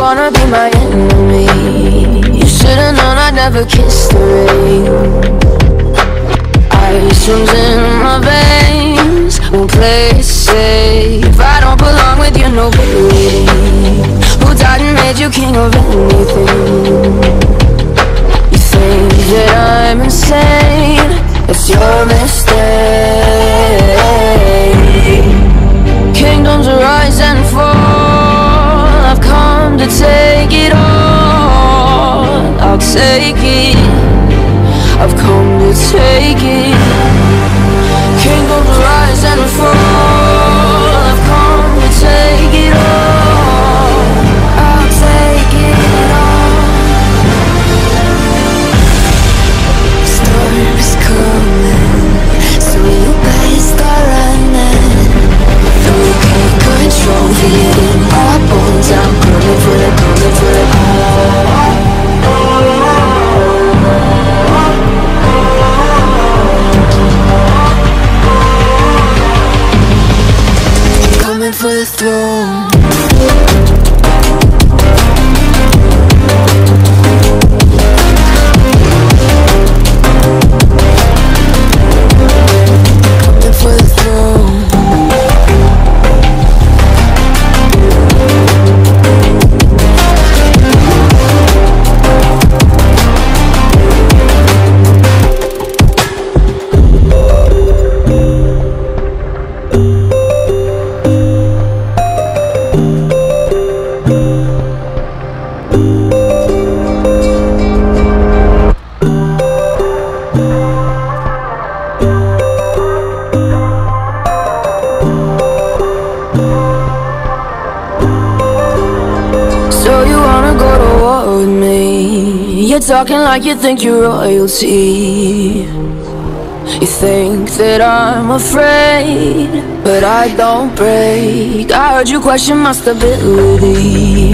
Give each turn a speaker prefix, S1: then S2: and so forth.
S1: Wanna be my enemy. You should've known I'd never kiss the rain. Ice runs in my veins Won't play it safe. I don't belong with your nobility Who died and made you king of anything? You think that I'm insane. That's your mistake take it. I've come to take it. You're talking like you think you're royalty. You think that I'm afraid, but I don't break. I heard you question my stability.